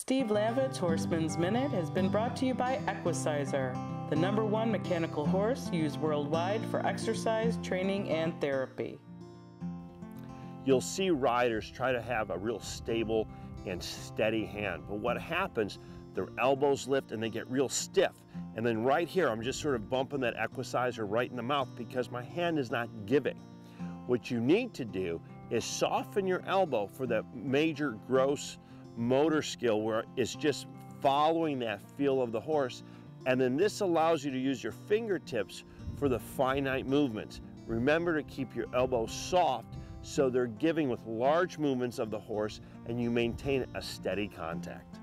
Steve Lantvit's Horseman's Minute has been brought to you by Equicizer, the number one mechanical horse used worldwide for exercise, training, and therapy. You'll see riders try to have a real stable and steady hand, but what happens, their elbows lift and they get real stiff. And then right here, I'm just sort of bumping that Equicizer right in the mouth because my hand is not giving. What you need to do is soften your elbow for that major gross motor skill where it's just following that feel of the horse. And then this allows you to use your fingertips for the finite movements. Remember to keep your elbows soft so they're giving with large movements of the horse and you maintain a steady contact.